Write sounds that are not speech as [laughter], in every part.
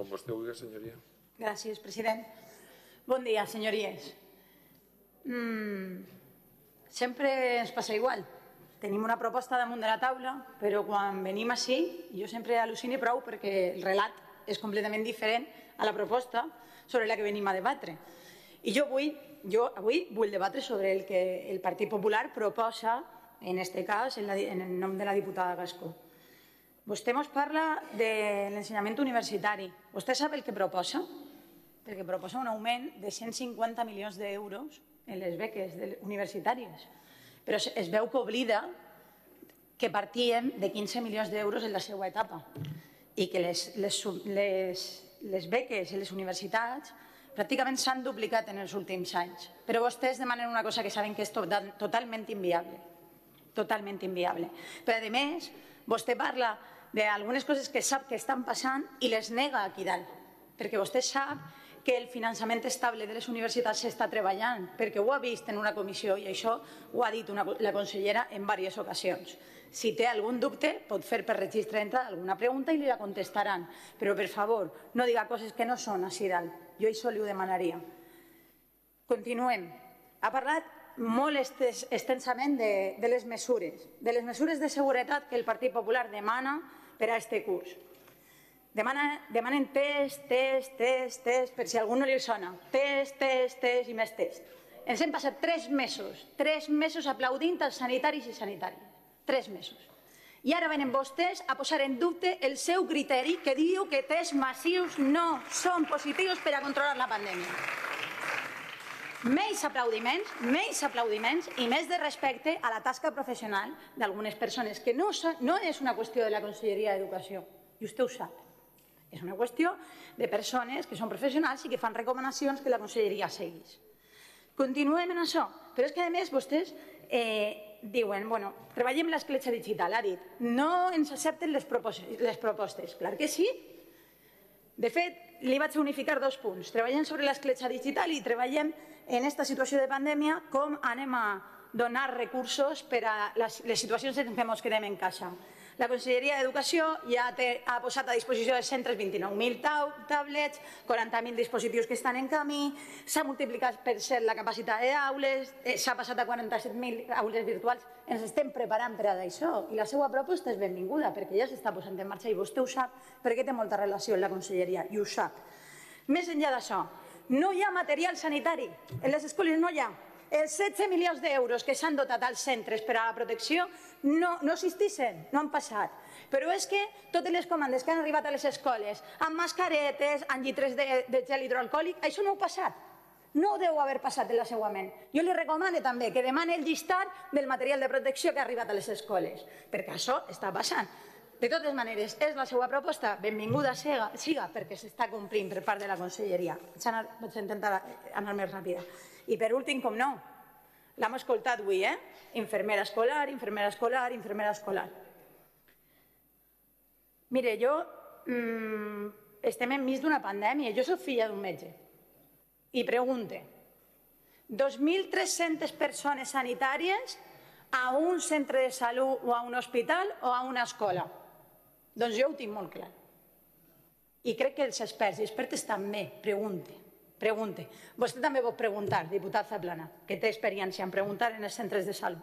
Com vostè vulgui, senyoria. Gràcies, president. Bon dia, senyories. Mm, sempre ens passa igual. Tenim una proposta damunt de la taula, però quan venim així, jo sempre al·lucine prou perquè el relat és completament diferent a la proposta sobre la que venim a debatre. I jo avui, jo avui vull debatre sobre el que el Partit Popular proposa, en aquest cas, en, la, en el nom de la diputada Gascó. Vostè ens parla de l'ensenyament universitari. Vostè sap el que proposa? Perquè proposa un augment de 150 milions d'euros en les beques universitàries. Però es veu que oblida que partíem de 15 milions d'euros en la seva etapa i que les, les, les, les beques i les universitats pràcticament s'han duplicat en els últims anys. Però vostès demanen una cosa que saben que és total, totalment inviable. Totalment inviable. Però, a més, vostè parla d'algunes coses que sap que estan passant i les nega aquí dalt. Perquè vostè sap que el finançament estable de les universitats s'està treballant, perquè ho ha vist en una comissió i això ho ha dit una, la consellera en diverses ocasions. Si té algun dubte, pot fer per registre d'entrada alguna pregunta i li la contestaran. Però, per favor, no diga coses que no són així dalt. Jo això li ho demanaria. Continuem. Ha parlat molt extensament de, de les mesures, de les mesures de seguretat que el Partit Popular demana per a aquest curs. Demanen test, test, test, test, per si a algú no li sona. Test, test, test i més test. Ens hem passat tres mesos, tres mesos aplaudint els sanitaris i sanitàries. Tres mesos. I ara venen vostès a posar en dubte el seu criteri que diu que tests massius no són positius per a controlar la pandèmia. Menys aplaudiments, menys aplaudiments i més de respecte a la tasca professional d'algunes persones, que no, no és una qüestió de la Conselleria d'Educació, i vostè ho sap. És una qüestió de persones que són professionals i que fan recomanacions que la conselleria segueix. Continuem en això, però és que a més vostès eh, diuen, bueno, treballem l'escletxa digital, ha dit, no ens accepten les les propostes. Clar que sí. De fet, li vaig unificar dos punts. Treballem sobre l'escletxa digital i treballem en aquesta situació de pandèmia com anem a donar recursos per a les, les situacions en què ens quedem en casa. La Conselleria d'Educació ja té, ha posat a disposició dels centres 29.000 tablets, 40.000 dispositius que estan en camí, s'ha multiplicat per cert la capacitat d'aules, eh, s'ha passat a 47.000 aules virtuals. Ens estem preparant per a això i la seva proposta és benvinguda perquè ja s'està posant en marxa i vostè ho sap perquè té molta relació amb la Conselleria i ho sap. Més enllà d'això, no hi ha material sanitari. En les escoles no hi ha. Els 16 milions d'euros que s'han dotat als centres per a la protecció no, no existissin, no han passat. Però és que totes les comandes que han arribat a les escoles, amb mascaretes, amb llitres de, de gel hidroalcohòlic, això no ha passat. No deu haver passat en la seva ment. Jo li recomano també que demani el llistat del material de protecció que ha arribat a les escoles, perquè això està passant. De totes maneres, és la seva proposta, benvinguda siga, siga perquè s'està complint per part de la Conselleria. Vaig intentar anar més ràpida. I per últim, com no, l'hem escoltat avui, eh? Infermera escolar, infermera escolar, infermera escolar. Mire, jo mmm, estem enmig d'una pandèmia. Jo soc filla d'un metge. I pregunte, 2.300 persones sanitàries a un centre de salut o a un hospital o a una escola? Doncs jo ho tinc molt clar. I crec que els experts i expertes també pregunten. Pregunte. Vostè també pot preguntar, diputat Zaplana, que té experiència en preguntar en els centres de salut.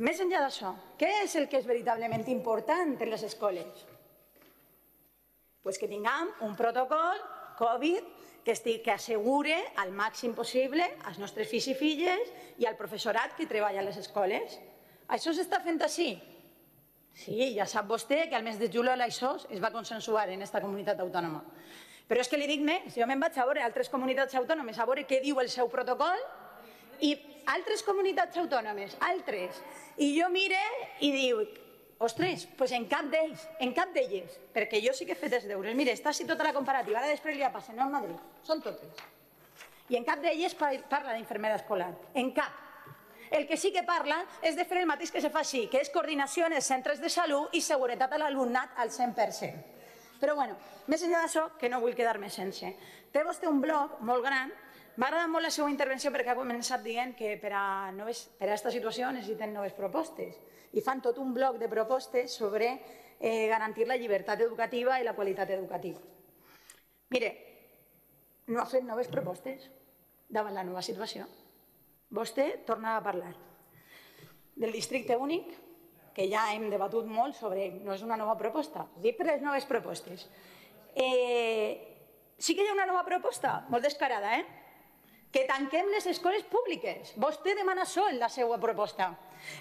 Més enllà d'això, què és el que és veritablement important en les escoles? Pues que tinguem un protocol Covid que, estigui, que assegure al màxim possible als nostres fills i filles i al professorat que treballa a les escoles. Això s'està fent així? Sí, ja sap vostè que al mes de juliol això es va consensuar en aquesta comunitat autònoma. Però és que li dic més, jo me'n vaig a veure altres comunitats autònomes a veure què diu el seu protocol i altres comunitats autònomes, altres. I jo mire i diu, ostres, doncs en cap d'ells, en cap d'elles, perquè jo sí que he fet els deures. Mire, està així tota la comparativa, ara després li la passen, no a Madrid, són totes. I en cap d'elles parla d'infermera escolar, en cap. El que sí que parla és de fer el mateix que se fa així, que és coordinació en els centres de salut i seguretat a l'alumnat al 100%. Però bueno, més enllà d'això, que no vull quedar-me sense. Té vostè un blog molt gran M'ha agradat molt la seva intervenció perquè ha començat dient que per a, noves, per a aquesta situació necessiten noves propostes i fan tot un bloc de propostes sobre eh, garantir la llibertat educativa i la qualitat educativa. Mire, no ha fet noves propostes davant la nova situació. Vostè tornava a parlar del districte únic, que ja hem debatut molt sobre no és una nova proposta, dic per les noves propostes. Eh, sí que hi ha una nova proposta, molt descarada, eh? que tanquem les escoles públiques. Vostè demana això en la seva proposta.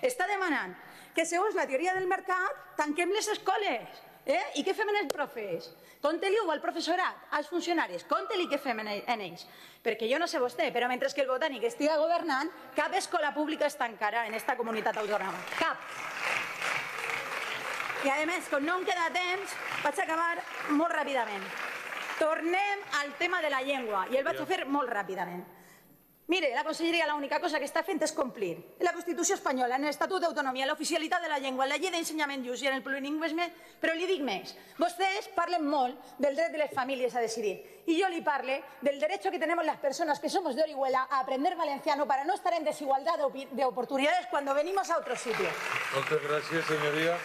Està demanant que, segons la teoria del mercat, tanquem les escoles. Eh? I què fem en els profes? Conte-li-ho al professorat, als funcionaris, conte-li què fem en ells. Perquè jo no sé vostè, però mentre que el botànic estiga governant, cap escola pública es tancarà en esta comunitat autònoma. Cap. I a més, com no em queda temps, vaig acabar molt ràpidament. Tornem al tema de la llengua i el vaig a fer molt ràpidament. Mire, la Conselleria l'única cosa que està fent és complir la Constitució espanyola, en l'Estatut d'Autonomia, l'oficialitat de la llengua, la llei d'ensenyament just i en el plurilingüisme, però li dic més. Vostès parlen molt del dret de les famílies a decidir i jo li parle del dret que tenim les persones que somos de Orihuela a aprender valenciano para no estar en desigualdad de oportunidades cuando venimos a otro sitio. Muchas gracias, señoría.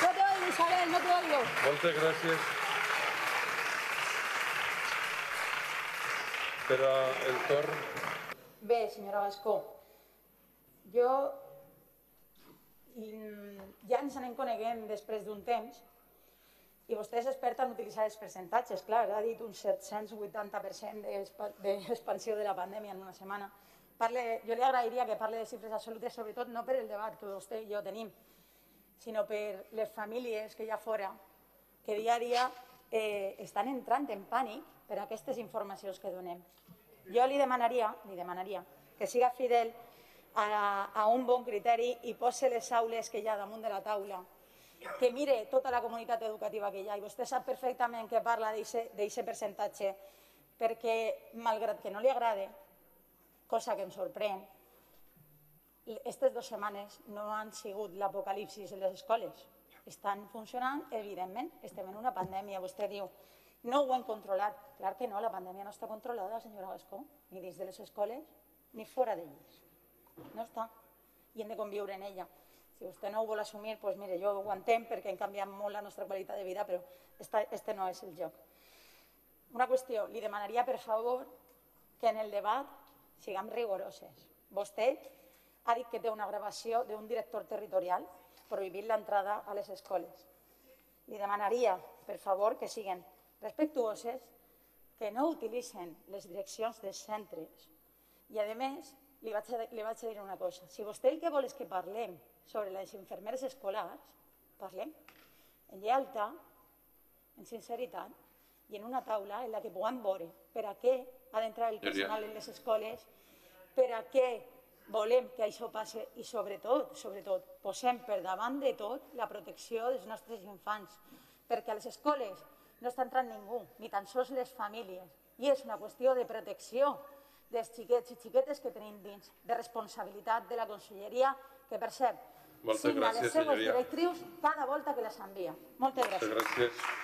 No te oigo, Isabel, no te oigo. Muchas gracias. Però el torn... Bé, senyora Bascó, jo ja ens anem coneguent després d'un temps i vostè és experta en utilitzar els percentatges. Clar, ha dit un 780% d'expansió [laughs] de la pandèmia en una setmana. Parle, jo li agrairia que parli de xifres absolutes, sobretot no per el debat que vostè i jo tenim, sinó per les famílies que hi ha fora, que dia a dia eh, estan entrant en pànic per aquestes informacions que donem. Jo li demanaria, li demanaria que siga fidel a, a un bon criteri i posi les aules que hi ha damunt de la taula, que mire tota la comunitat educativa que hi ha. I vostè sap perfectament que parla d'aquest percentatge, perquè, malgrat que no li agrade, cosa que em sorprèn, aquestes dues setmanes no han sigut l'apocalipsis en les escoles. Estan funcionant, evidentment, estem en una pandèmia. Vostè diu, no ho hem controlat. Clar que no, la pandèmia no està controlada, senyora Gascó, ni dins de les escoles ni fora d'elles. No està. I hem de conviure en ella. Si vostè no ho vol assumir, doncs mire, jo ho entenc perquè hem canviat molt la nostra qualitat de vida, però este no és el joc. Una qüestió, li demanaria, per favor, que en el debat siguem rigoroses. Vostè ha dit que té una gravació d'un director territorial prohibint l'entrada a les escoles. Li demanaria, per favor, que siguin respectuoses que no utilitzen les direccions dels centres. I, a més, li vaig, a, li vaig dir una cosa. Si vostè el que vol és que parlem sobre les infermeres escolars, parlem en lleialta, en sinceritat, i en una taula en la que puguem veure per a què ha d'entrar el personal en les escoles, per a què volem que això passe i sobretot, sobretot, posem per davant de tot la protecció dels nostres infants, perquè a les escoles no està entrant ningú, ni tan sols les famílies. I és una qüestió de protecció dels xiquets i xiquetes que tenim dins, de responsabilitat de la Conselleria, que per cert, Moltes signa gràcies, les seues senyoria. directrius cada volta que les envia. Moltes gràcies. Moltes gràcies.